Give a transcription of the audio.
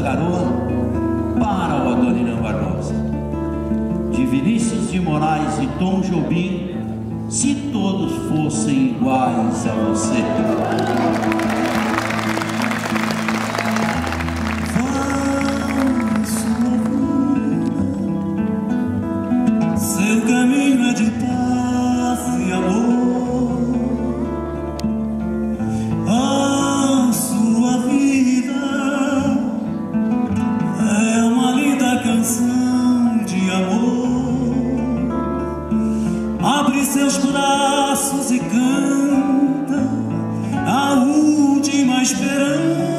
Garoa para o Adoniran Barbosa. De Vinícius de Moraes e Tom Jobim, se todos fossem iguais a você. Senhor.